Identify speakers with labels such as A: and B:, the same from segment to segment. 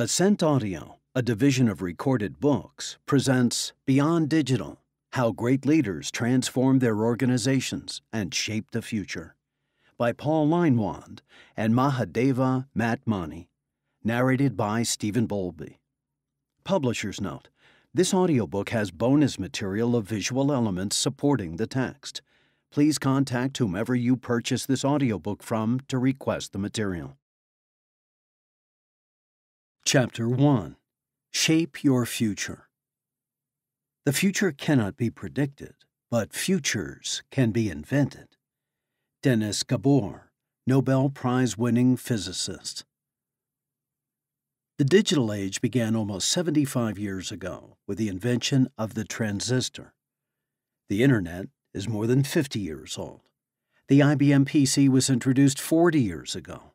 A: Ascent Audio, a division of recorded books, presents Beyond Digital How Great Leaders Transform Their Organizations and Shape the Future by Paul Leinwand and Mahadeva Matt Mani, narrated by Stephen Bowlby. Publisher's note this audiobook has bonus material of visual elements supporting the text. Please contact whomever you purchase this audiobook from to request the material. Chapter 1 Shape Your Future The future cannot be predicted, but futures can be invented. Dennis Gabor, Nobel Prize winning physicist. The digital age began almost 75 years ago with the invention of the transistor. The Internet is more than 50 years old. The IBM PC was introduced 40 years ago.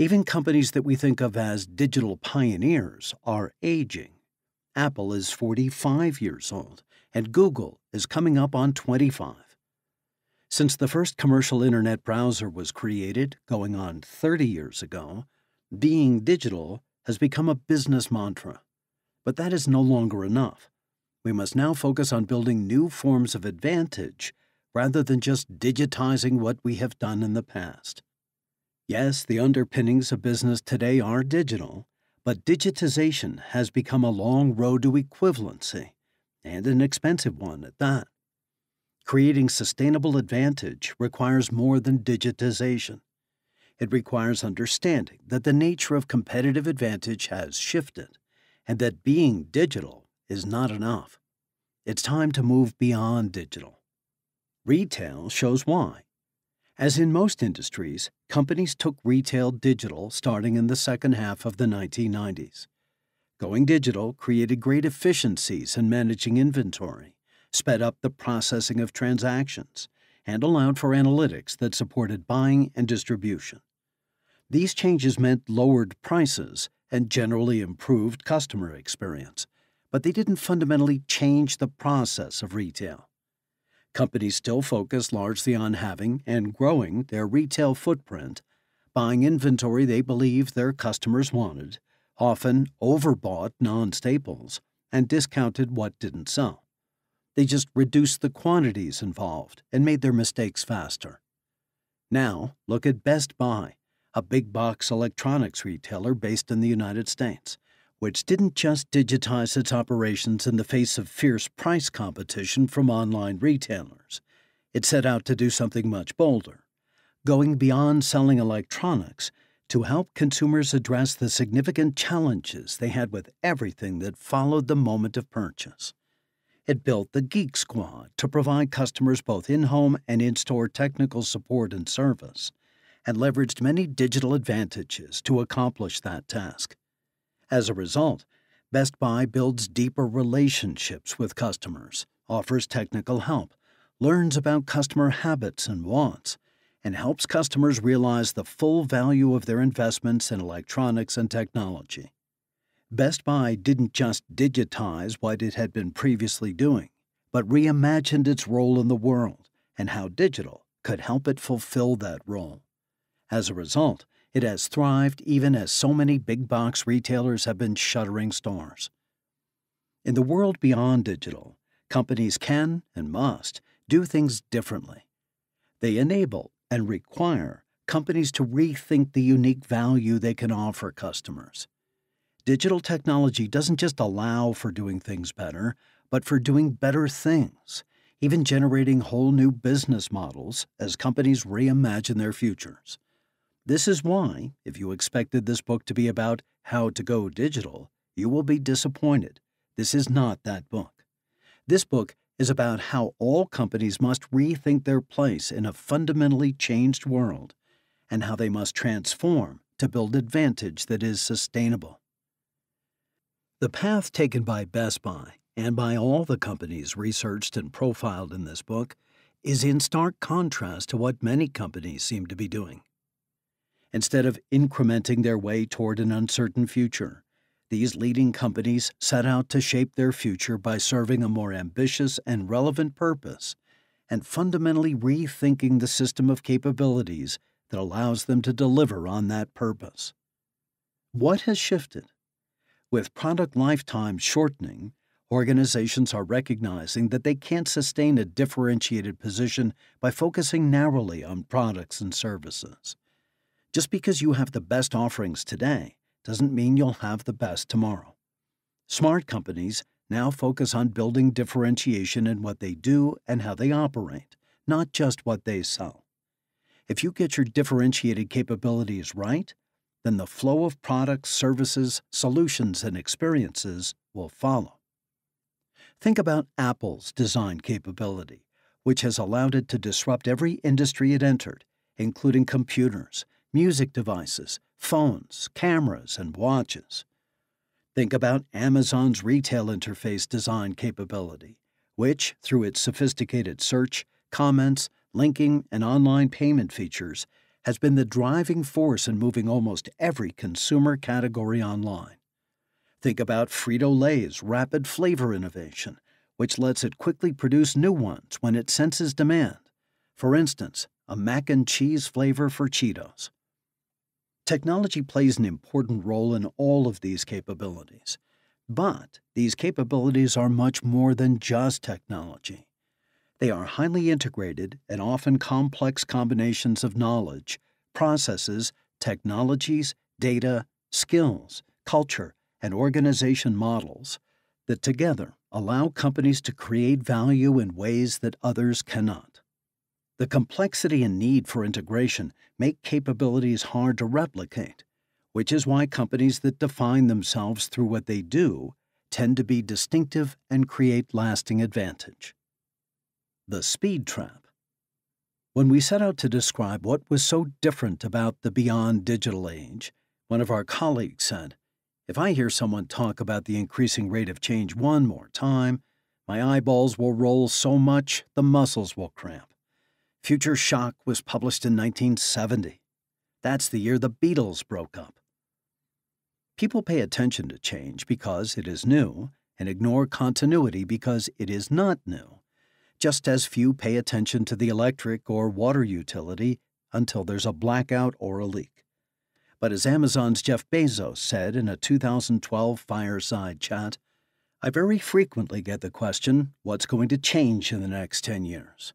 A: Even companies that we think of as digital pioneers are aging. Apple is 45 years old, and Google is coming up on 25. Since the first commercial internet browser was created, going on 30 years ago, being digital has become a business mantra. But that is no longer enough. We must now focus on building new forms of advantage rather than just digitizing what we have done in the past. Yes, the underpinnings of business today are digital, but digitization has become a long road to equivalency, and an expensive one at that. Creating sustainable advantage requires more than digitization. It requires understanding that the nature of competitive advantage has shifted, and that being digital is not enough. It's time to move beyond digital. Retail shows why. As in most industries, companies took retail digital starting in the second half of the 1990s. Going digital created great efficiencies in managing inventory, sped up the processing of transactions, and allowed for analytics that supported buying and distribution. These changes meant lowered prices and generally improved customer experience, but they didn't fundamentally change the process of retail. Companies still focus largely on having and growing their retail footprint, buying inventory they believe their customers wanted, often overbought non staples, and discounted what didn't sell. They just reduced the quantities involved and made their mistakes faster. Now, look at Best Buy, a big box electronics retailer based in the United States which didn't just digitize its operations in the face of fierce price competition from online retailers. It set out to do something much bolder, going beyond selling electronics to help consumers address the significant challenges they had with everything that followed the moment of purchase. It built the Geek Squad to provide customers both in home and in store technical support and service, and leveraged many digital advantages to accomplish that task. As a result, Best Buy builds deeper relationships with customers, offers technical help, learns about customer habits and wants, and helps customers realize the full value of their investments in electronics and technology. Best Buy didn't just digitize what it had been previously doing, but reimagined its role in the world and how digital could help it fulfill that role. As a result, it has thrived even as so many big box retailers have been shuttering stores. In the world beyond digital, companies can and must do things differently. They enable and require companies to rethink the unique value they can offer customers. Digital technology doesn't just allow for doing things better, but for doing better things, even generating whole new business models as companies reimagine their futures. This is why, if you expected this book to be about how to go digital, you will be disappointed. This is not that book. This book is about how all companies must rethink their place in a fundamentally changed world and how they must transform to build advantage that is sustainable. The path taken by Best Buy and by all the companies researched and profiled in this book is in stark contrast to what many companies seem to be doing. Instead of incrementing their way toward an uncertain future, these leading companies set out to shape their future by serving a more ambitious and relevant purpose and fundamentally rethinking the system of capabilities that allows them to deliver on that purpose. What has shifted? With product lifetime shortening, organizations are recognizing that they can't sustain a differentiated position by focusing narrowly on products and services. Just because you have the best offerings today doesn't mean you'll have the best tomorrow. Smart companies now focus on building differentiation in what they do and how they operate, not just what they sell. If you get your differentiated capabilities right, then the flow of products, services, solutions, and experiences will follow. Think about Apple's design capability, which has allowed it to disrupt every industry it entered, including computers, music devices, phones, cameras, and watches. Think about Amazon's retail interface design capability, which, through its sophisticated search, comments, linking, and online payment features, has been the driving force in moving almost every consumer category online. Think about Frito Lay's rapid flavor innovation, which lets it quickly produce new ones when it senses demand. For instance, a mac and cheese flavor for Cheetos. Technology plays an important role in all of these capabilities. But these capabilities are much more than just technology. They are highly integrated and often complex combinations of knowledge, processes, technologies, data, skills, culture, and organization models that together allow companies to create value in ways that others cannot. The complexity and need for integration make capabilities hard to replicate, which is why companies that define themselves through what they do tend to be distinctive and create lasting advantage. The Speed Trap When we set out to describe what was so different about the beyond digital age, one of our colleagues said, If I hear someone talk about the increasing rate of change one more time, my eyeballs will roll so much the muscles will cramp. Future Shock was published in 1970. That's the year the Beatles broke up. People pay attention to change because it is new and ignore continuity because it is not new, just as few pay attention to the electric or water utility until there's a blackout or a leak. But as Amazon's Jeff Bezos said in a 2012 fireside chat, I very frequently get the question what's going to change in the next 10 years?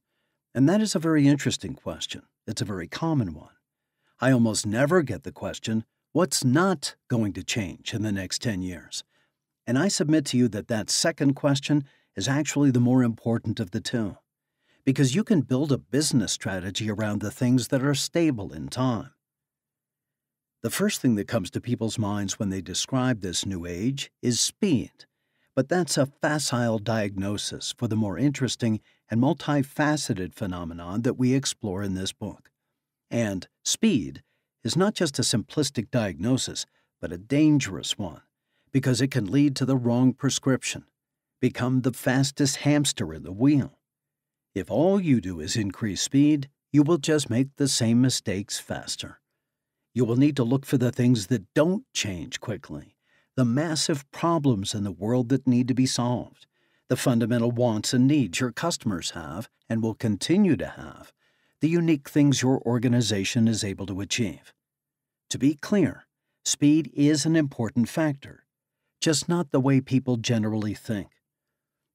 A: And that is a very interesting question. It's a very common one. I almost never get the question, what's not going to change in the next 10 years? And I submit to you that that second question is actually the more important of the two. Because you can build a business strategy around the things that are stable in time. The first thing that comes to people's minds when they describe this new age is speed. But that's a facile diagnosis for the more interesting and multifaceted phenomenon that we explore in this book. And speed is not just a simplistic diagnosis, but a dangerous one, because it can lead to the wrong prescription, become the fastest hamster in the wheel. If all you do is increase speed, you will just make the same mistakes faster. You will need to look for the things that don't change quickly, the massive problems in the world that need to be solved, the fundamental wants and needs your customers have and will continue to have, the unique things your organization is able to achieve. To be clear, speed is an important factor, just not the way people generally think.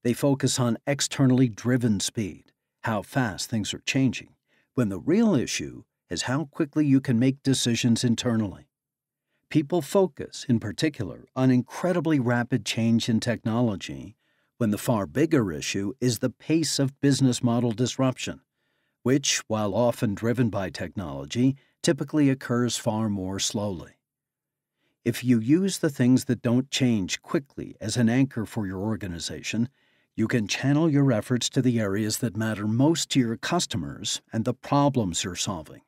A: They focus on externally driven speed, how fast things are changing, when the real issue is how quickly you can make decisions internally. People focus, in particular, on incredibly rapid change in technology when the far bigger issue is the pace of business model disruption, which, while often driven by technology, typically occurs far more slowly. If you use the things that don't change quickly as an anchor for your organization, you can channel your efforts to the areas that matter most to your customers and the problems you're solving.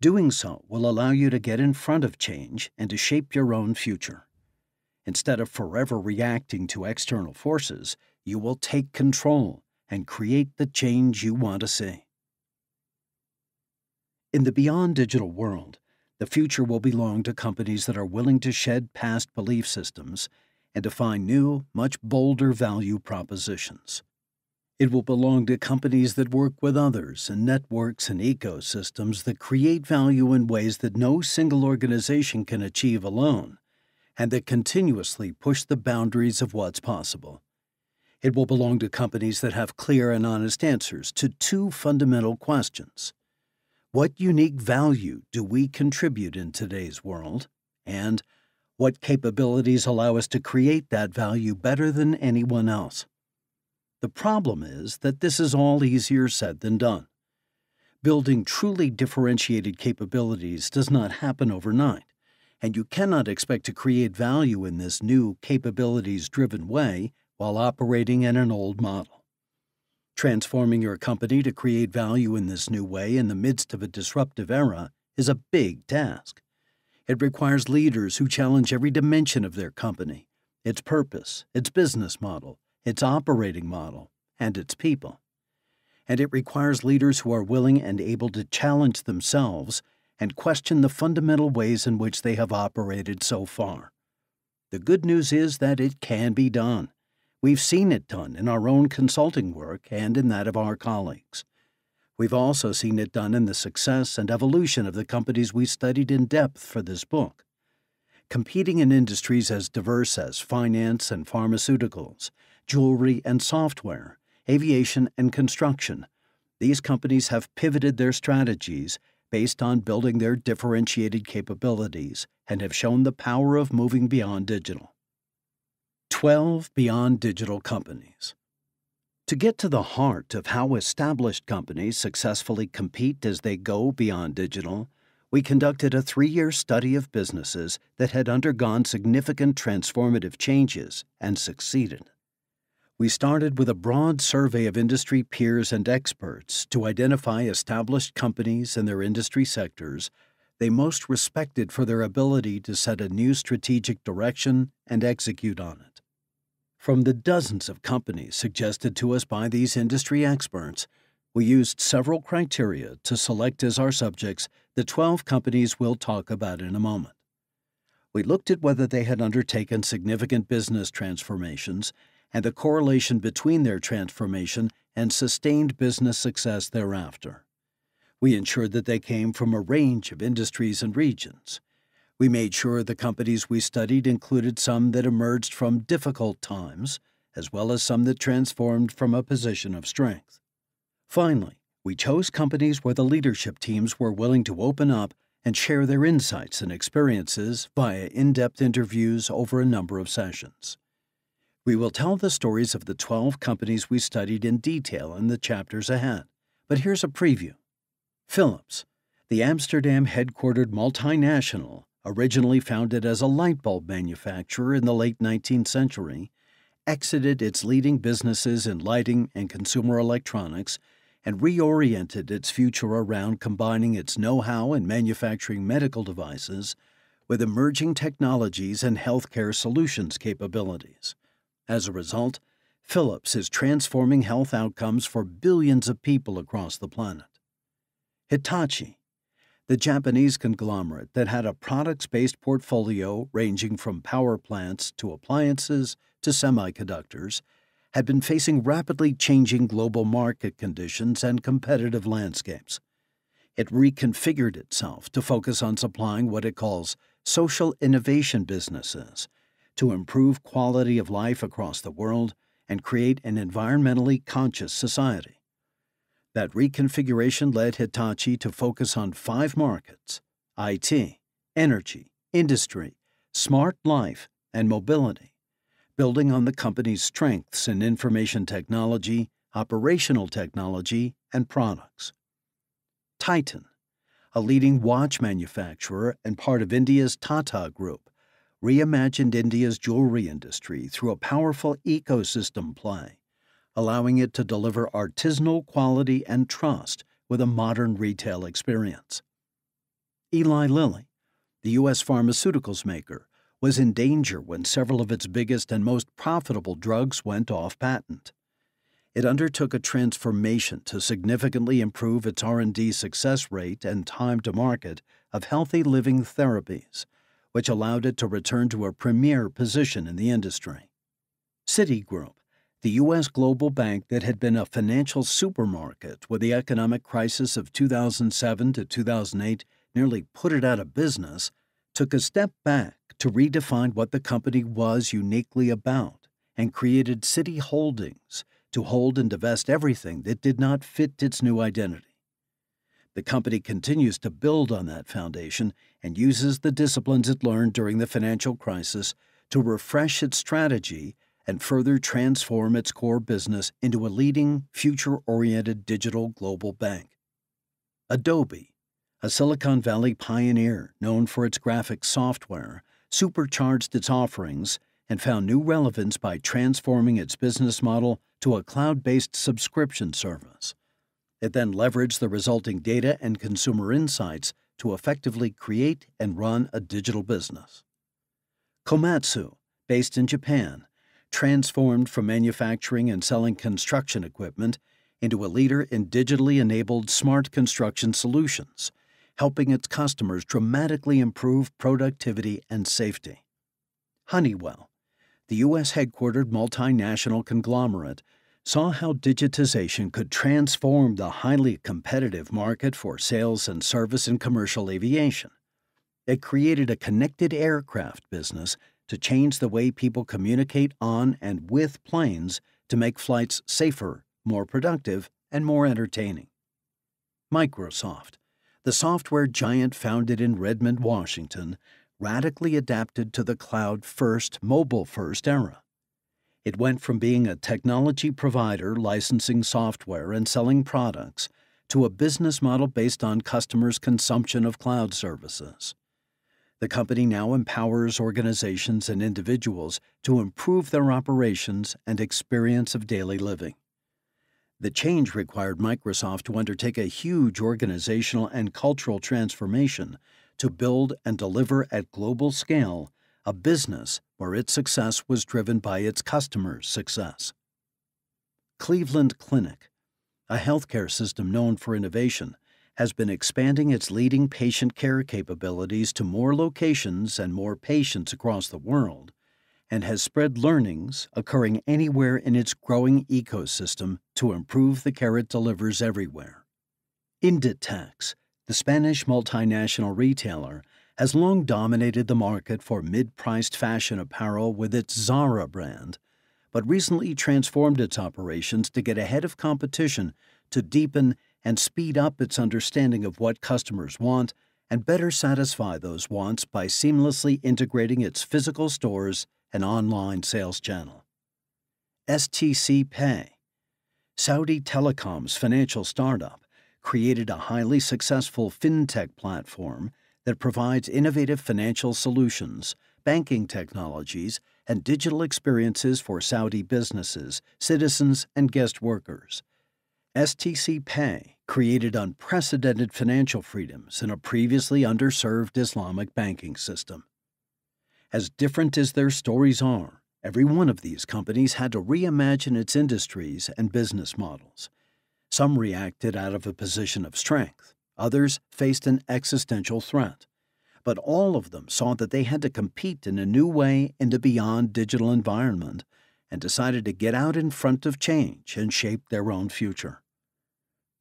A: Doing so will allow you to get in front of change and to shape your own future. Instead of forever reacting to external forces, you will take control and create the change you want to see. In the beyond digital world, the future will belong to companies that are willing to shed past belief systems and define new, much bolder value propositions. It will belong to companies that work with others and networks and ecosystems that create value in ways that no single organization can achieve alone and that continuously push the boundaries of what's possible. It will belong to companies that have clear and honest answers to two fundamental questions. What unique value do we contribute in today's world? And what capabilities allow us to create that value better than anyone else? The problem is that this is all easier said than done. Building truly differentiated capabilities does not happen overnight, and you cannot expect to create value in this new capabilities driven way while operating in an old model. Transforming your company to create value in this new way in the midst of a disruptive era is a big task. It requires leaders who challenge every dimension of their company, its purpose, its business model, its operating model, and its people. And it requires leaders who are willing and able to challenge themselves and question the fundamental ways in which they have operated so far. The good news is that it can be done. We've seen it done in our own consulting work and in that of our colleagues. We've also seen it done in the success and evolution of the companies we studied in depth for this book. Competing in industries as diverse as finance and pharmaceuticals, jewelry and software, aviation and construction, these companies have pivoted their strategies based on building their differentiated capabilities and have shown the power of moving beyond digital. 12 Beyond Digital Companies to get to the heart of how established companies successfully compete as they go beyond digital, we conducted a three year study of businesses that had undergone significant transformative changes and succeeded. We started with a broad survey of industry peers and experts to identify established companies in their industry sectors they most respected for their ability to set a new strategic direction and execute on it. From the dozens of companies suggested to us by these industry experts, we used several criteria to select as our subjects the 12 companies we'll talk about in a moment. We looked at whether they had undertaken significant business transformations and the correlation between their transformation and sustained business success thereafter. We ensured that they came from a range of industries and regions. We made sure the companies we studied included some that emerged from difficult times, as well as some that transformed from a position of strength. Finally, we chose companies where the leadership teams were willing to open up and share their insights and experiences via in depth interviews over a number of sessions. We will tell the stories of the 12 companies we studied in detail in the chapters ahead, but here's a preview. Philips, the Amsterdam headquartered multinational, originally founded as a light bulb manufacturer in the late 19th century, exited its leading businesses in lighting and consumer electronics and reoriented its future around combining its know how in manufacturing medical devices with emerging technologies and healthcare solutions capabilities. As a result, Philips is transforming health outcomes for billions of people across the planet. Hitachi, the Japanese conglomerate that had a products based portfolio ranging from power plants to appliances to semiconductors, had been facing rapidly changing global market conditions and competitive landscapes. It reconfigured itself to focus on supplying what it calls social innovation businesses to improve quality of life across the world and create an environmentally conscious society. That reconfiguration led Hitachi to focus on five markets IT, energy, industry, smart life, and mobility, building on the company's strengths in information technology, operational technology, and products. Titan, a leading watch manufacturer and part of India's Tata Group, reimagined India's jewelry industry through a powerful ecosystem play allowing it to deliver artisanal quality and trust with a modern retail experience. Eli Lilly, the U.S. pharmaceuticals maker, was in danger when several of its biggest and most profitable drugs went off patent. It undertook a transformation to significantly improve its R&D success rate and time to market of healthy living therapies, which allowed it to return to a premier position in the industry. Citigroup, the U.S. global bank that had been a financial supermarket when the economic crisis of 2007 to 2008 nearly put it out of business, took a step back to redefine what the company was uniquely about and created Citi Holdings to hold and divest everything that did not fit its new identity. The company continues to build on that foundation and uses the disciplines it learned during the financial crisis to refresh its strategy and further transform its core business into a leading, future oriented digital global bank. Adobe, a Silicon Valley pioneer known for its graphics software, supercharged its offerings and found new relevance by transforming its business model to a cloud based subscription service. It then leveraged the resulting data and consumer insights to effectively create and run a digital business. Komatsu, based in Japan, transformed from manufacturing and selling construction equipment into a leader in digitally enabled smart construction solutions, helping its customers dramatically improve productivity and safety. Honeywell, the U.S. headquartered multinational conglomerate, saw how digitization could transform the highly competitive market for sales and service in commercial aviation. It created a connected aircraft business to change the way people communicate on and with planes to make flights safer, more productive, and more entertaining. Microsoft, the software giant founded in Redmond, Washington, radically adapted to the cloud first, mobile first era. It went from being a technology provider licensing software and selling products to a business model based on customers' consumption of cloud services. The company now empowers organizations and individuals to improve their operations and experience of daily living. The change required Microsoft to undertake a huge organizational and cultural transformation to build and deliver at global scale a business where its success was driven by its customers' success. Cleveland Clinic, a healthcare system known for innovation, has been expanding its leading patient care capabilities to more locations and more patients across the world, and has spread learnings occurring anywhere in its growing ecosystem to improve the care it delivers everywhere. Inditex, the Spanish multinational retailer, has long dominated the market for mid priced fashion apparel with its Zara brand, but recently transformed its operations to get ahead of competition to deepen and speed up its understanding of what customers want and better satisfy those wants by seamlessly integrating its physical stores and online sales channel. STC Pay, Saudi Telecom's financial startup, created a highly successful fintech platform that provides innovative financial solutions, banking technologies, and digital experiences for Saudi businesses, citizens, and guest workers. STC Pay created unprecedented financial freedoms in a previously underserved Islamic banking system. As different as their stories are, every one of these companies had to reimagine its industries and business models. Some reacted out of a position of strength, Others faced an existential threat. But all of them saw that they had to compete in a new way in the beyond digital environment and decided to get out in front of change and shape their own future.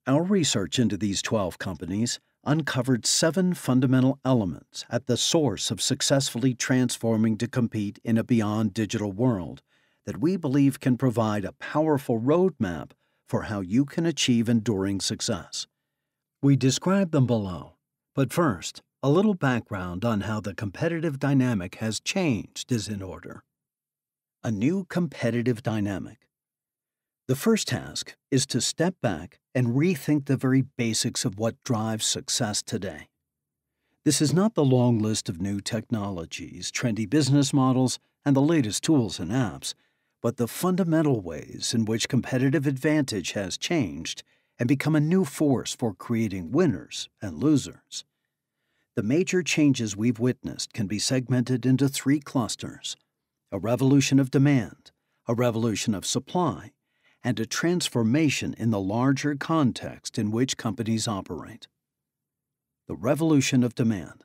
A: Our research into these 12 companies uncovered seven fundamental elements at the source of successfully transforming to compete in a beyond digital world that we believe can provide a powerful roadmap for how you can achieve enduring success. We describe them below, but first, a little background on how the competitive dynamic has changed is in order. A new competitive dynamic. The first task is to step back and rethink the very basics of what drives success today. This is not the long list of new technologies, trendy business models, and the latest tools and apps, but the fundamental ways in which competitive advantage has changed and become a new force for creating winners and losers. The major changes we've witnessed can be segmented into three clusters a revolution of demand, a revolution of supply, and a transformation in the larger context in which companies operate. The revolution of demand.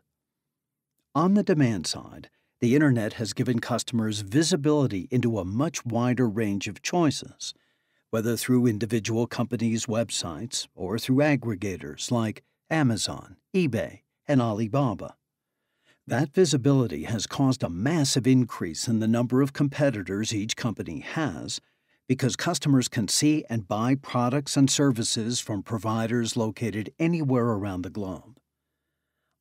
A: On the demand side, the Internet has given customers visibility into a much wider range of choices whether through individual companies' websites or through aggregators like Amazon, eBay, and Alibaba. That visibility has caused a massive increase in the number of competitors each company has because customers can see and buy products and services from providers located anywhere around the globe.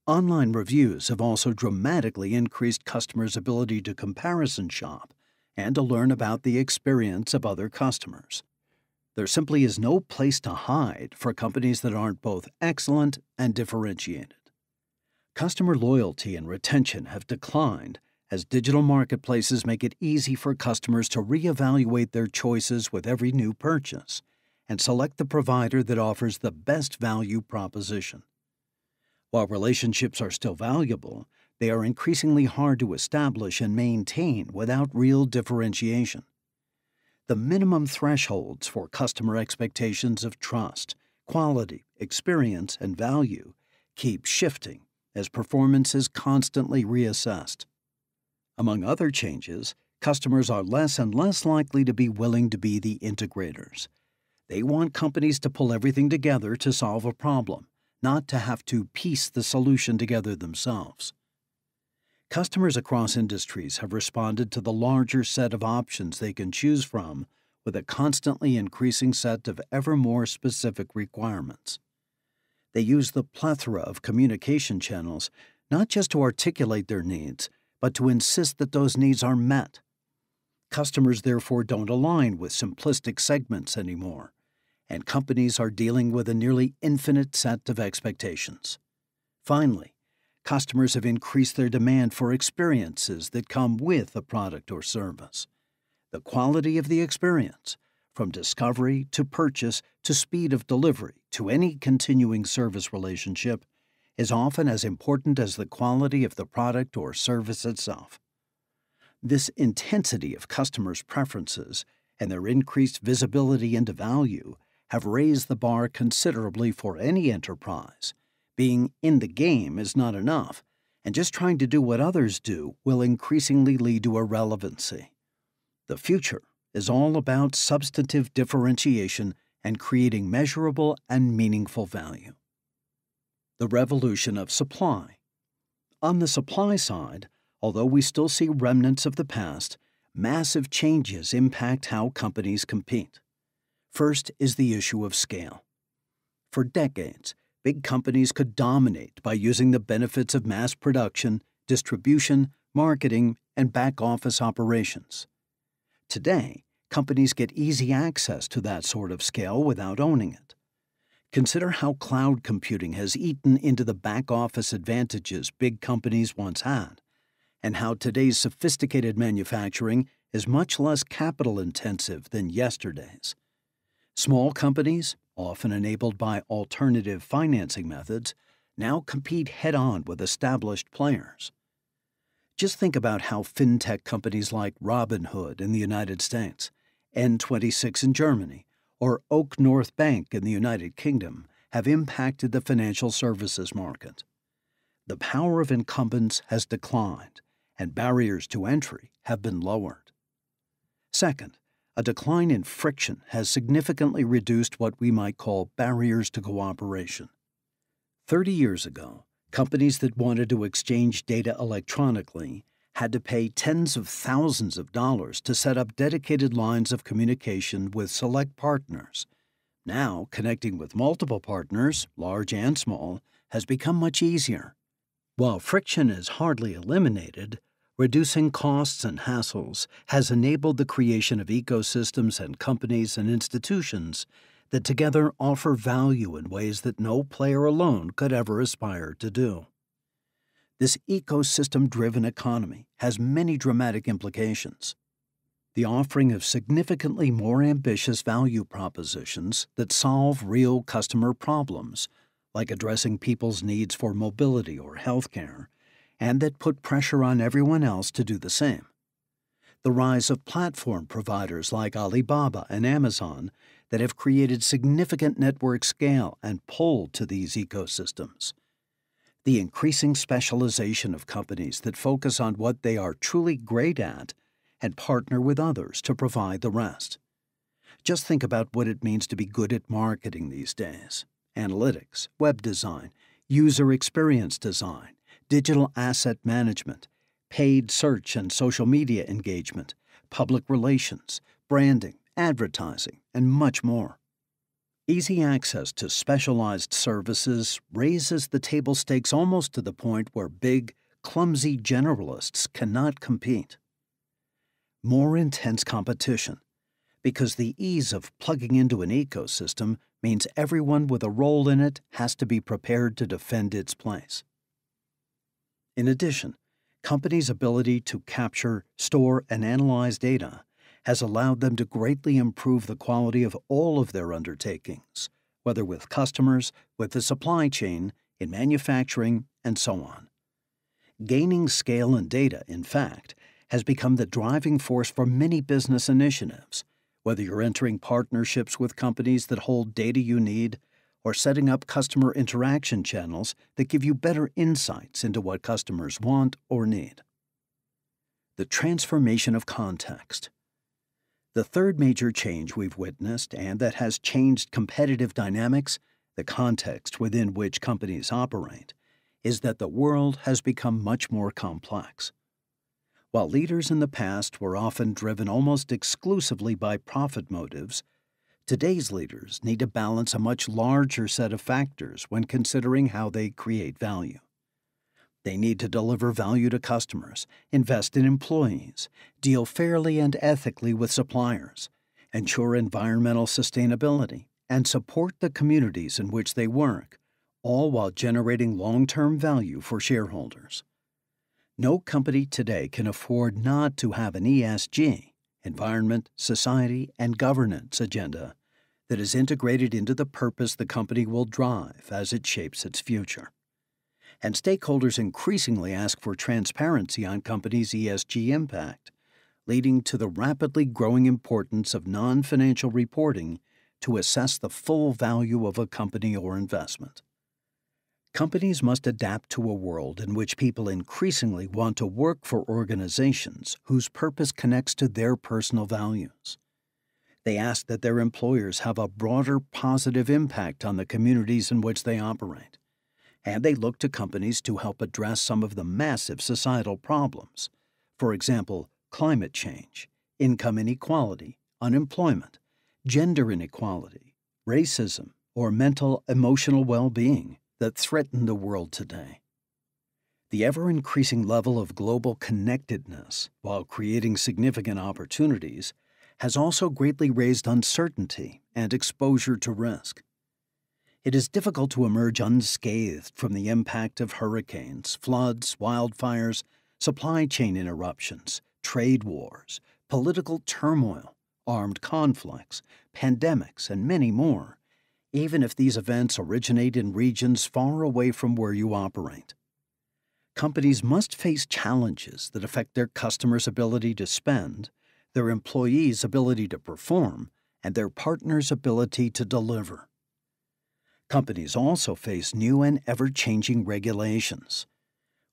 A: Online reviews have also dramatically increased customers' ability to comparison shop and to learn about the experience of other customers. There simply is no place to hide for companies that aren't both excellent and differentiated. Customer loyalty and retention have declined as digital marketplaces make it easy for customers to reevaluate their choices with every new purchase and select the provider that offers the best value proposition. While relationships are still valuable, they are increasingly hard to establish and maintain without real differentiation. The minimum thresholds for customer expectations of trust, quality, experience, and value keep shifting as performance is constantly reassessed. Among other changes, customers are less and less likely to be willing to be the integrators. They want companies to pull everything together to solve a problem, not to have to piece the solution together themselves. Customers across industries have responded to the larger set of options they can choose from with a constantly increasing set of ever more specific requirements. They use the plethora of communication channels not just to articulate their needs, but to insist that those needs are met. Customers therefore don't align with simplistic segments anymore, and companies are dealing with a nearly infinite set of expectations. Finally, customers have increased their demand for experiences that come with a product or service. The quality of the experience, from discovery to purchase to speed of delivery to any continuing service relationship, is often as important as the quality of the product or service itself. This intensity of customers' preferences and their increased visibility into value have raised the bar considerably for any enterprise being in the game is not enough, and just trying to do what others do will increasingly lead to irrelevancy. The future is all about substantive differentiation and creating measurable and meaningful value. The revolution of supply. On the supply side, although we still see remnants of the past, massive changes impact how companies compete. First is the issue of scale. For decades, big companies could dominate by using the benefits of mass production, distribution, marketing, and back office operations. Today, companies get easy access to that sort of scale without owning it. Consider how cloud computing has eaten into the back office advantages big companies once had, and how today's sophisticated manufacturing is much less capital intensive than yesterday's. Small companies, often enabled by alternative financing methods, now compete head on with established players. Just think about how fintech companies like Robinhood in the United States, N26 in Germany, or OakNorth Bank in the United Kingdom have impacted the financial services market. The power of incumbents has declined, and barriers to entry have been lowered. Second, a decline in friction has significantly reduced what we might call barriers to cooperation. Thirty years ago, companies that wanted to exchange data electronically had to pay tens of thousands of dollars to set up dedicated lines of communication with select partners. Now, connecting with multiple partners, large and small, has become much easier. While friction is hardly eliminated, reducing costs and hassles has enabled the creation of ecosystems and companies and institutions that together offer value in ways that no player alone could ever aspire to do. This ecosystem driven economy has many dramatic implications. The offering of significantly more ambitious value propositions that solve real customer problems, like addressing people's needs for mobility or healthcare, and that put pressure on everyone else to do the same. The rise of platform providers like Alibaba and Amazon that have created significant network scale and pull to these ecosystems. The increasing specialization of companies that focus on what they are truly great at and partner with others to provide the rest. Just think about what it means to be good at marketing these days analytics, web design, user experience design, digital asset management, paid search and social media engagement, public relations, branding, advertising, and much more. Easy access to specialized services raises the table stakes almost to the point where big, clumsy generalists cannot compete. More intense competition, because the ease of plugging into an ecosystem means everyone with a role in it has to be prepared to defend its place. In addition, companies' ability to capture, store, and analyze data has allowed them to greatly improve the quality of all of their undertakings, whether with customers, with the supply chain, in manufacturing, and so on. Gaining scale and data, in fact, has become the driving force for many business initiatives, whether you're entering partnerships with companies that hold data you need or setting up customer interaction channels that give you better insights into what customers want or need. The transformation of context. The third major change we've witnessed and that has changed competitive dynamics, the context within which companies operate, is that the world has become much more complex. While leaders in the past were often driven almost exclusively by profit motives, today's leaders need to balance a much larger set of factors when considering how they create value. They need to deliver value to customers, invest in employees, deal fairly and ethically with suppliers, ensure environmental sustainability, and support the communities in which they work, all while generating long term value for shareholders. No company today can afford not to have an ESG, environment, society, and governance agenda that is integrated into the purpose the company will drive as it shapes its future. And stakeholders increasingly ask for transparency on companies' ESG impact, leading to the rapidly growing importance of non financial reporting to assess the full value of a company or investment. Companies must adapt to a world in which people increasingly want to work for organizations whose purpose connects to their personal values. They ask that their employers have a broader positive impact on the communities in which they operate. And they look to companies to help address some of the massive societal problems. For example, climate change, income inequality, unemployment, gender inequality, racism, or mental emotional well being that threaten the world today. The ever increasing level of global connectedness, while creating significant opportunities, has also greatly raised uncertainty and exposure to risk. It is difficult to emerge unscathed from the impact of hurricanes, floods, wildfires, supply chain interruptions, trade wars, political turmoil, armed conflicts, pandemics, and many more even if these events originate in regions far away from where you operate. Companies must face challenges that affect their customers' ability to spend, their employees' ability to perform, and their partners' ability to deliver. Companies also face new and ever changing regulations.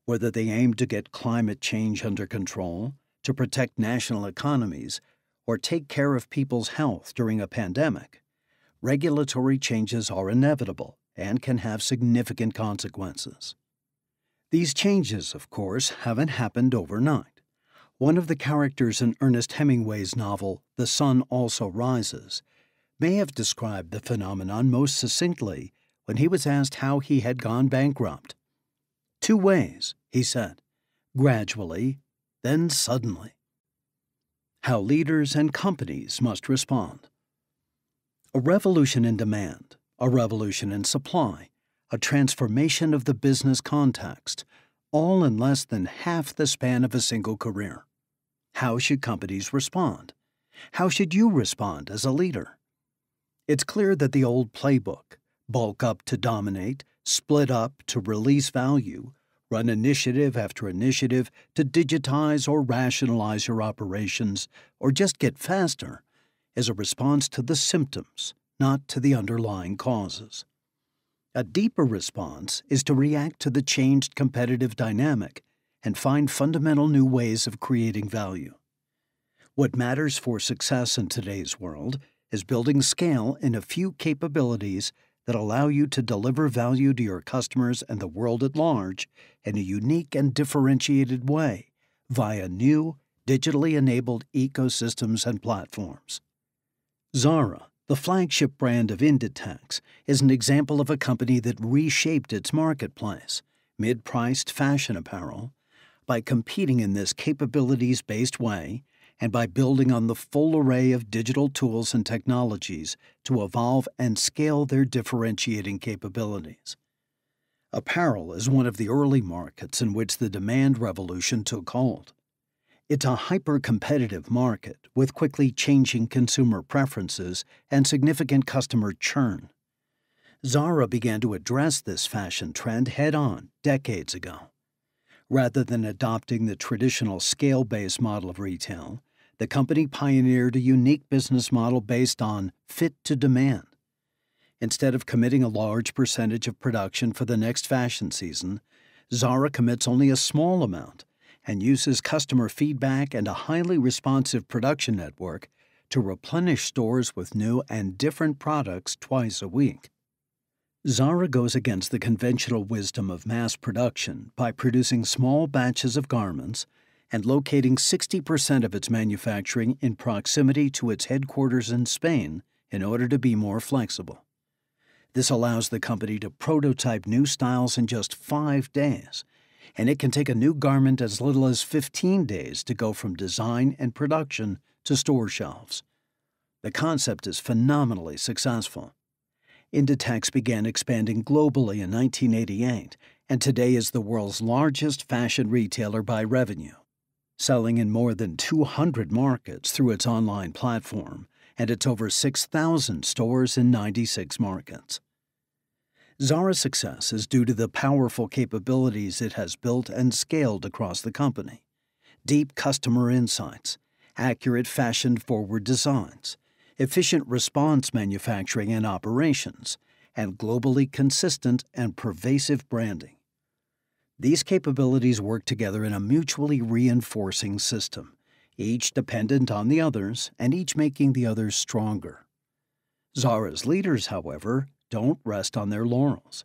A: Whether they aim to get climate change under control, to protect national economies, or take care of people's health during a pandemic, regulatory changes are inevitable and can have significant consequences. These changes, of course, haven't happened overnight. One of the characters in Ernest Hemingway's novel, The Sun Also Rises, may have described the phenomenon most succinctly when he was asked how he had gone bankrupt. Two ways, he said gradually, then suddenly. How leaders and companies must respond. A revolution in demand, a revolution in supply, a transformation of the business context, all in less than half the span of a single career. How should companies respond? How should you respond as a leader? It's clear that the old playbook bulk up to dominate, split up to release value, run initiative after initiative to digitize or rationalize your operations, or just get faster is a response to the symptoms, not to the underlying causes. A deeper response is to react to the changed competitive dynamic and find fundamental new ways of creating value. What matters for success in today's world is building scale in a few capabilities that allow you to deliver value to your customers and the world at large in a unique and differentiated way via new, digitally enabled ecosystems and platforms. Zara, the flagship brand of Inditex, is an example of a company that reshaped its marketplace, mid priced fashion apparel, by competing in this capabilities based way and by building on the full array of digital tools and technologies to evolve and scale their differentiating capabilities. Apparel is one of the early markets in which the demand revolution took hold. It's a hyper competitive market with quickly changing consumer preferences and significant customer churn. Zara began to address this fashion trend head on decades ago. Rather than adopting the traditional scale based model of retail, the company pioneered a unique business model based on fit to demand. Instead of committing a large percentage of production for the next fashion season, Zara commits only a small amount and uses customer feedback and a highly responsive production network to replenish stores with new and different products twice a week. Zara goes against the conventional wisdom of mass production by producing small batches of garments and locating 60% of its manufacturing in proximity to its headquarters in Spain in order to be more flexible. This allows the company to prototype new styles in just five days, and it can take a new garment as little as 15 days to go from design and production to store shelves. The concept is phenomenally successful. Inditex began expanding globally in 1988 and today is the world's largest fashion retailer by revenue selling in more than 200 markets through its online platform and its over 6,000 stores in 96 markets. Zara's success is due to the powerful capabilities it has built and scaled across the company deep customer insights, accurate fashion forward designs, efficient response manufacturing and operations, and globally consistent and pervasive branding. These capabilities work together in a mutually reinforcing system, each dependent on the others and each making the others stronger. Zara's leaders, however, don't rest on their laurels.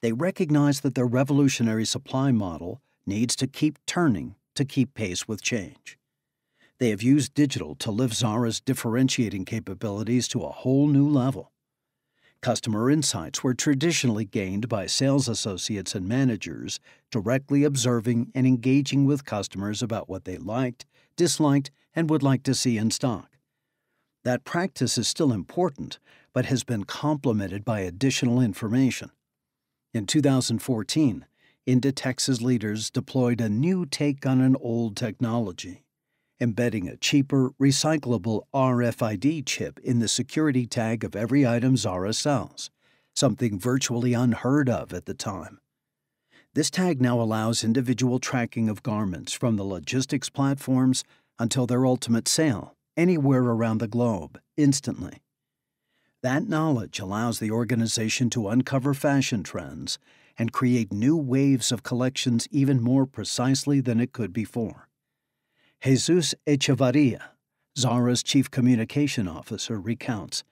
A: They recognize that their revolutionary supply model needs to keep turning to keep pace with change. They have used digital to lift Zara's differentiating capabilities to a whole new level. Customer insights were traditionally gained by sales associates and managers directly observing and engaging with customers about what they liked, disliked, and would like to see in stock. That practice is still important, but has been complemented by additional information. In 2014, Inditex's leaders deployed a new take on an old technology embedding a cheaper, recyclable RFID chip in the security tag of every item Zara sells, something virtually unheard of at the time. This tag now allows individual tracking of garments from the logistics platforms until their ultimate sale, anywhere around the globe, instantly. That knowledge allows the organization to uncover fashion trends and create new waves of collections even more precisely than it could before. Jesus Echevarria, Zara's chief communication officer, recounts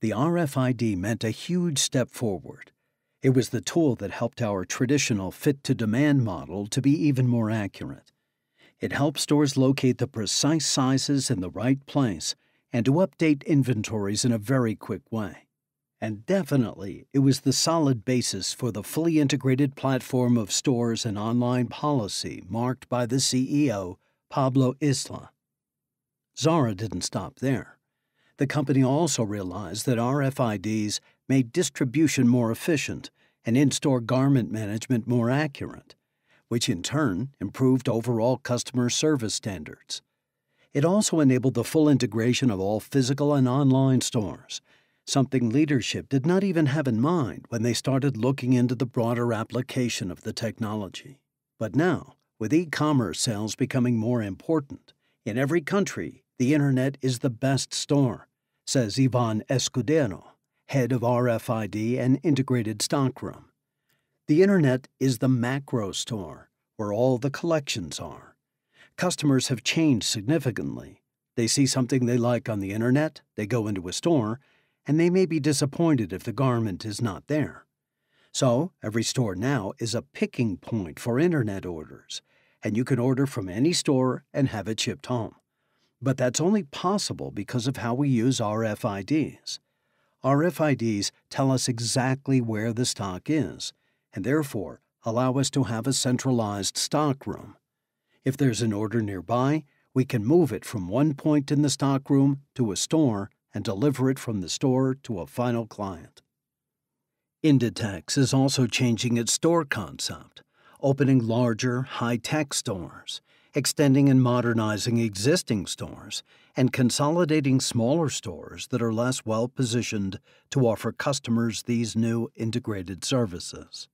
A: the RFID meant a huge step forward. It was the tool that helped our traditional fit to demand model to be even more accurate. It helped stores locate the precise sizes in the right place and to update inventories in a very quick way. And definitely, it was the solid basis for the fully integrated platform of stores and online policy marked by the CEO Pablo Isla. Zara didn't stop there. The company also realized that RFIDs made distribution more efficient and in store garment management more accurate, which in turn improved overall customer service standards. It also enabled the full integration of all physical and online stores, something leadership did not even have in mind when they started looking into the broader application of the technology. But now, with e commerce sales becoming more important, in every country, the Internet is the best store, says Ivan Escudero, head of RFID and Integrated Stockroom. The Internet is the macro store, where all the collections are. Customers have changed significantly. They see something they like on the Internet, they go into a store, and they may be disappointed if the garment is not there. So, every store now is a picking point for internet orders, and you can order from any store and have it shipped home. But that's only possible because of how we use RFIDs. RFIDs tell us exactly where the stock is, and therefore allow us to have a centralized stock room. If there's an order nearby, we can move it from one point in the stockroom to a store and deliver it from the store to a final client. Inditex is also changing its store concept, opening larger, high tech stores, extending and modernizing existing stores, and consolidating smaller stores that are less well positioned to offer customers these new integrated services.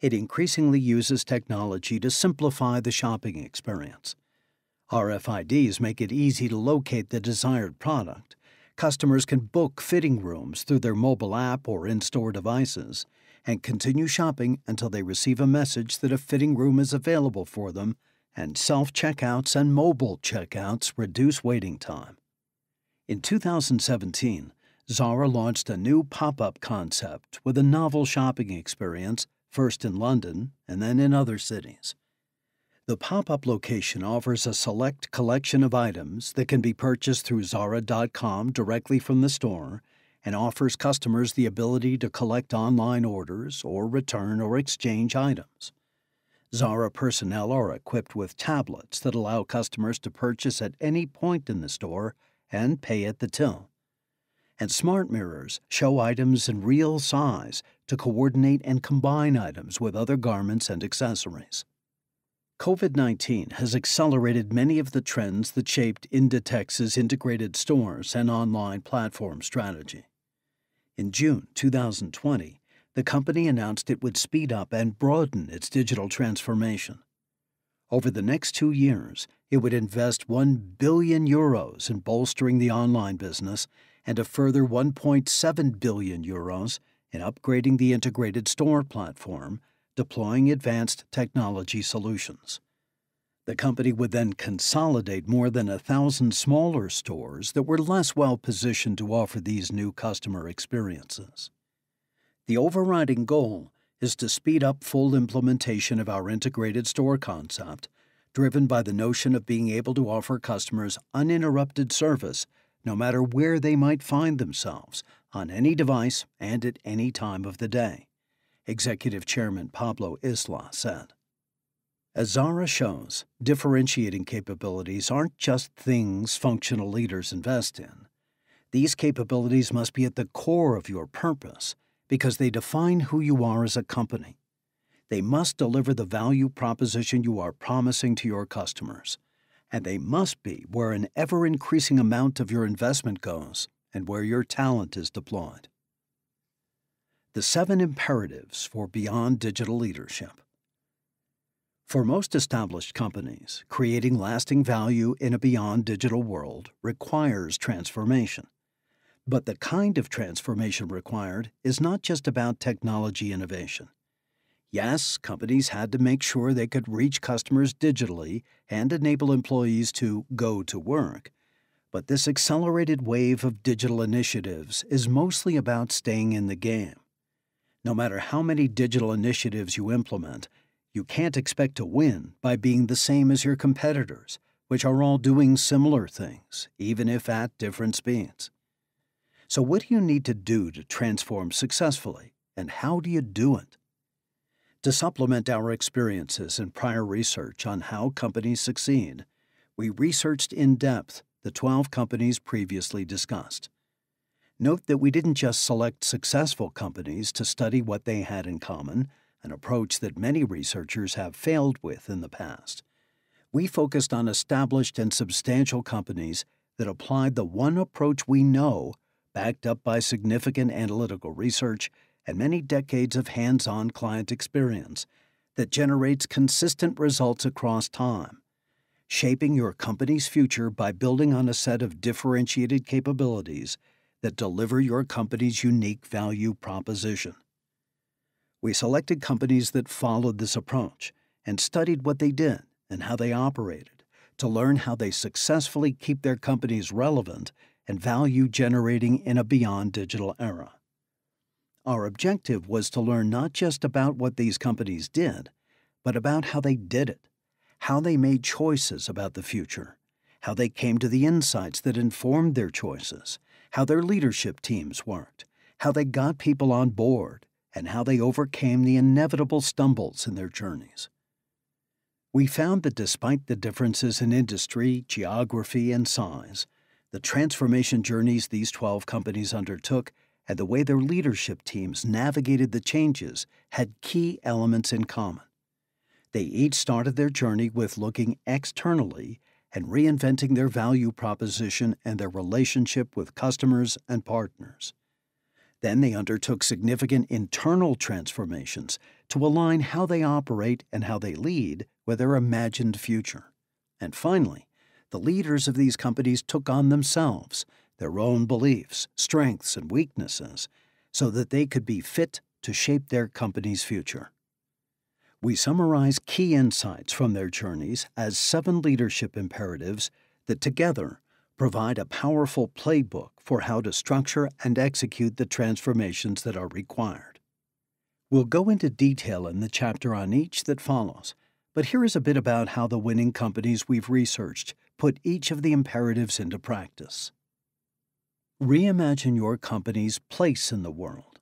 A: It increasingly uses technology to simplify the shopping experience RFIDs make it easy to locate the desired product. Customers can book fitting rooms through their mobile app or in store devices and continue shopping until they receive a message that a fitting room is available for them, and self checkouts and mobile checkouts reduce waiting time. In 2017, Zara launched a new pop up concept with a novel shopping experience, first in London and then in other cities. The pop up location offers a select collection of items that can be purchased through Zara.com directly from the store and offers customers the ability to collect online orders or return or exchange items. Zara personnel are equipped with tablets that allow customers to purchase at any point in the store and pay at the till. And smart mirrors show items in real size to coordinate and combine items with other garments and accessories. COVID 19 has accelerated many of the trends that shaped Inditex's integrated stores and online platform strategy. In June 2020, the company announced it would speed up and broaden its digital transformation. Over the next two years, it would invest 1 billion euros in bolstering the online business and a further 1.7 billion euros in upgrading the integrated store platform deploying advanced technology solutions. The company would then consolidate more than a thousand smaller stores that were less well positioned to offer these new customer experiences. The overriding goal is to speed up full implementation of our integrated store concept, driven by the notion of being able to offer customers uninterrupted service no matter where they might find themselves, on any device and at any time of the day. Executive Chairman Pablo Isla said. As Zara shows, differentiating capabilities aren't just things functional leaders invest in. These capabilities must be at the core of your purpose because they define who you are as a company. They must deliver the value proposition you are promising to your customers, and they must be where an ever increasing amount of your investment goes and where your talent is deployed the seven imperatives for beyond digital leadership. For most established companies, creating lasting value in a beyond digital world requires transformation. But the kind of transformation required is not just about technology innovation. Yes, companies had to make sure they could reach customers digitally and enable employees to go to work. But this accelerated wave of digital initiatives is mostly about staying in the game no matter how many digital initiatives you implement, you can't expect to win by being the same as your competitors, which are all doing similar things, even if at different speeds. So, what do you need to do to transform successfully, and how do you do it? To supplement our experiences and prior research on how companies succeed, we researched in depth the 12 companies previously discussed. Note that we didn't just select successful companies to study what they had in common, an approach that many researchers have failed with in the past. We focused on established and substantial companies that applied the one approach we know, backed up by significant analytical research and many decades of hands on client experience, that generates consistent results across time. Shaping your company's future by building on a set of differentiated capabilities that deliver your company's unique value proposition. We selected companies that followed this approach and studied what they did and how they operated to learn how they successfully keep their companies relevant and value generating in a beyond digital era. Our objective was to learn not just about what these companies did, but about how they did it, how they made choices about the future, how they came to the insights that informed their choices, how their leadership teams worked, how they got people on board, and how they overcame the inevitable stumbles in their journeys. We found that despite the differences in industry, geography, and size, the transformation journeys these 12 companies undertook and the way their leadership teams navigated the changes had key elements in common. They each started their journey with looking externally and reinventing their value proposition and their relationship with customers and partners. Then they undertook significant internal transformations to align how they operate and how they lead with their imagined future. And finally, the leaders of these companies took on themselves their own beliefs, strengths, and weaknesses so that they could be fit to shape their company's future. We summarize key insights from their journeys as seven leadership imperatives that together provide a powerful playbook for how to structure and execute the transformations that are required. We'll go into detail in the chapter on each that follows, but here is a bit about how the winning companies we've researched put each of the imperatives into practice. Reimagine your company's place in the world.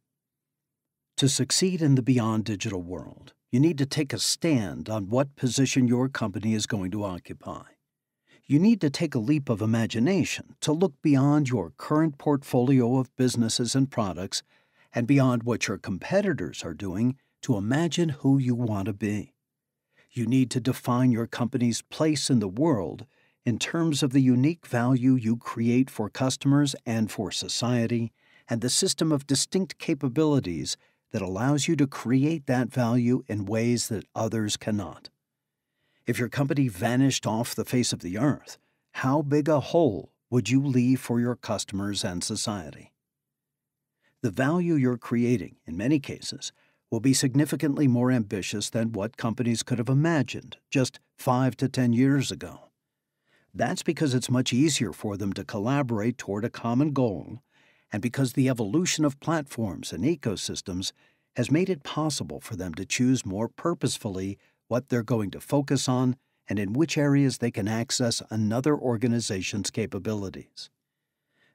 A: To succeed in the beyond digital world, you need to take a stand on what position your company is going to occupy you need to take a leap of imagination to look beyond your current portfolio of businesses and products and beyond what your competitors are doing to imagine who you want to be. You need to define your company's place in the world in terms of the unique value you create for customers and for society, and the system of distinct capabilities that allows you to create that value in ways that others cannot. If your company vanished off the face of the earth, how big a hole would you leave for your customers and society? The value you're creating, in many cases, will be significantly more ambitious than what companies could have imagined just five to ten years ago. That's because it's much easier for them to collaborate toward a common goal, and because the evolution of platforms and ecosystems has made it possible for them to choose more purposefully what they're going to focus on, and in which areas they can access another organization's capabilities.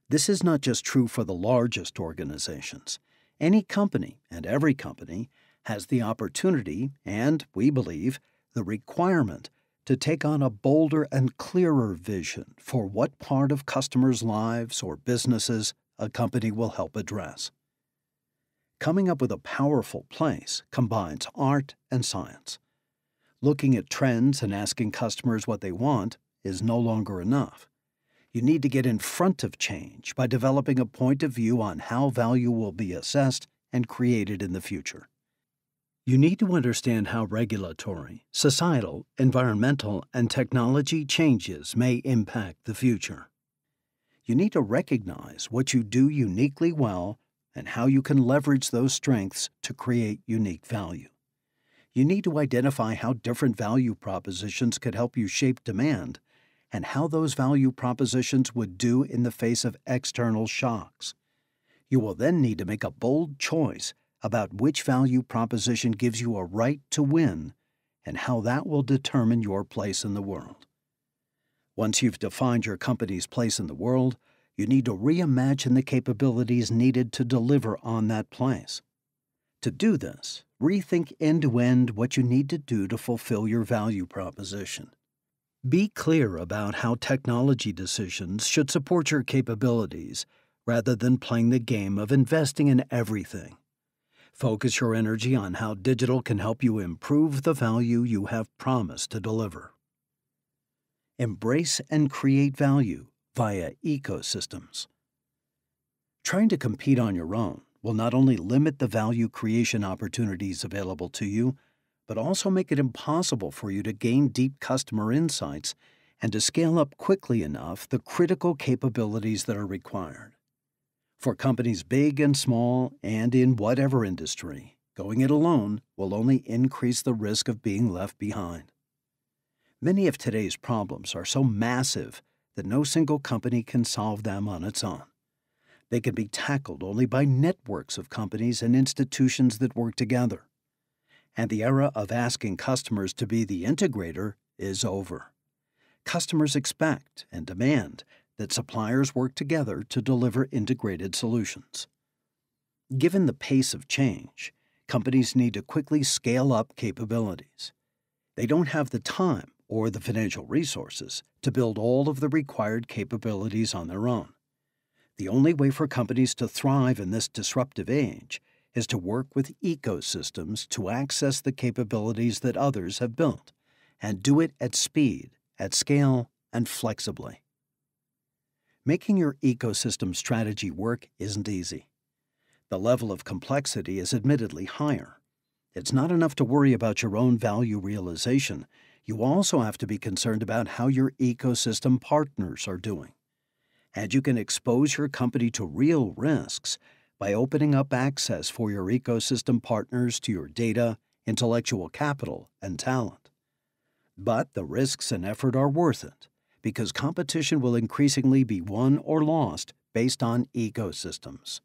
A: This is not just true for the largest organizations. Any company, and every company, has the opportunity and, we believe, the requirement to take on a bolder and clearer vision for what part of customers' lives or businesses a company will help address. Coming up with a powerful place combines art and science. Looking at trends and asking customers what they want is no longer enough. You need to get in front of change by developing a point of view on how value will be assessed and created in the future. You need to understand how regulatory, societal, environmental, and technology changes may impact the future. You need to recognize what you do uniquely well and how you can leverage those strengths to create unique value you need to identify how different value propositions could help you shape demand and how those value propositions would do in the face of external shocks. You will then need to make a bold choice about which value proposition gives you a right to win and how that will determine your place in the world. Once you've defined your company's place in the world, you need to reimagine the capabilities needed to deliver on that place. To do this, rethink end to end what you need to do to fulfill your value proposition. Be clear about how technology decisions should support your capabilities rather than playing the game of investing in everything. Focus your energy on how digital can help you improve the value you have promised to deliver. Embrace and create value via ecosystems. Trying to compete on your own will not only limit the value creation opportunities available to you, but also make it impossible for you to gain deep customer insights and to scale up quickly enough the critical capabilities that are required. For companies big and small, and in whatever industry, going it alone will only increase the risk of being left behind. Many of today's problems are so massive that no single company can solve them on its own. They can be tackled only by networks of companies and institutions that work together. And the era of asking customers to be the integrator is over. Customers expect and demand that suppliers work together to deliver integrated solutions. Given the pace of change, companies need to quickly scale up capabilities. They don't have the time or the financial resources to build all of the required capabilities on their own. The only way for companies to thrive in this disruptive age is to work with ecosystems to access the capabilities that others have built and do it at speed, at scale, and flexibly. Making your ecosystem strategy work isn't easy. The level of complexity is admittedly higher. It's not enough to worry about your own value realization. You also have to be concerned about how your ecosystem partners are doing. And you can expose your company to real risks by opening up access for your ecosystem partners to your data, intellectual capital, and talent. But the risks and effort are worth it because competition will increasingly be won or lost based on ecosystems.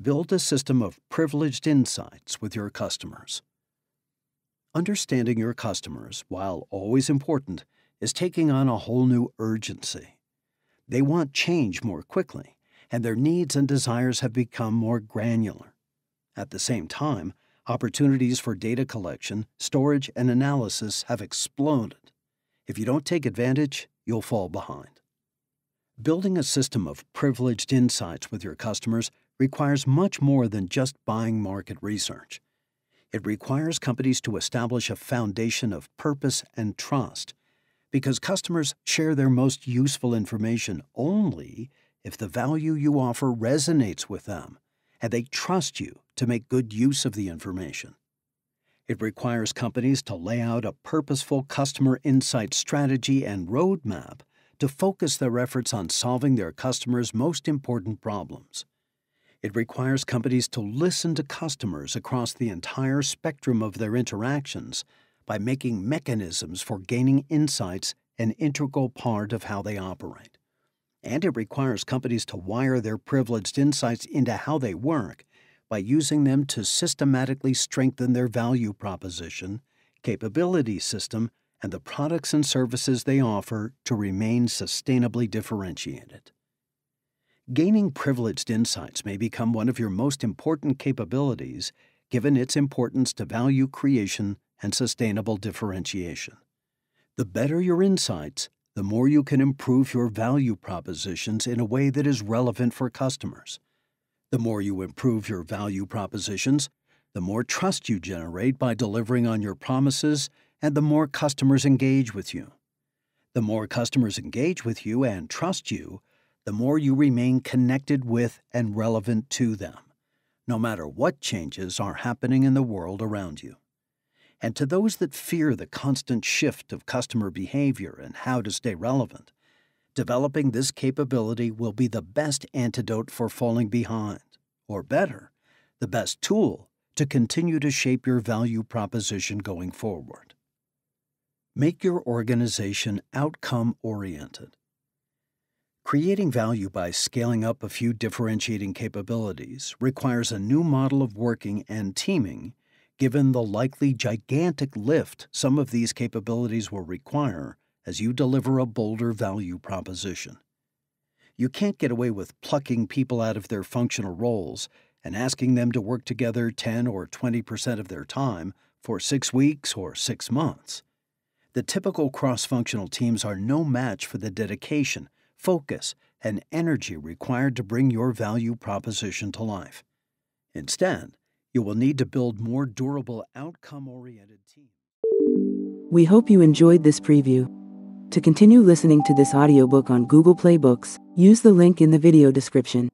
A: Build a system of privileged insights with your customers. Understanding your customers, while always important, is taking on a whole new urgency. They want change more quickly, and their needs and desires have become more granular. At the same time, opportunities for data collection, storage, and analysis have exploded. If you don't take advantage, you'll fall behind. Building a system of privileged insights with your customers requires much more than just buying market research. It requires companies to establish a foundation of purpose and trust because customers share their most useful information only if the value you offer resonates with them and they trust you to make good use of the information. It requires companies to lay out a purposeful customer insight strategy and roadmap to focus their efforts on solving their customers' most important problems. It requires companies to listen to customers across the entire spectrum of their interactions by making mechanisms for gaining insights an integral part of how they operate. And it requires companies to wire their privileged insights into how they work by using them to systematically strengthen their value proposition, capability system, and the products and services they offer to remain sustainably differentiated. Gaining privileged insights may become one of your most important capabilities given its importance to value creation and sustainable differentiation. The better your insights, the more you can improve your value propositions in a way that is relevant for customers. The more you improve your value propositions, the more trust you generate by delivering on your promises, and the more customers engage with you. The more customers engage with you and trust you, the more you remain connected with and relevant to them, no matter what changes are happening in the world around you. And to those that fear the constant shift of customer behavior and how to stay relevant, developing this capability will be the best antidote for falling behind, or better, the best tool to continue to shape your value proposition going forward. Make your organization outcome oriented Creating value by scaling up a few differentiating capabilities requires a new model of working and teaming, given the likely gigantic lift some of these capabilities will require as you deliver a bolder value proposition. You can't get away with plucking people out of their functional roles and asking them to work together 10 or 20% of their time for six weeks or six months. The typical cross functional teams are no match for the dedication focus, and energy required to bring your value proposition to life. Instead, you will need to build more durable, outcome oriented teams.
B: We hope you enjoyed this preview. To continue listening to this audiobook on Google Play Books, use the link in the video description.